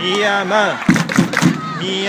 Mi amant. Mi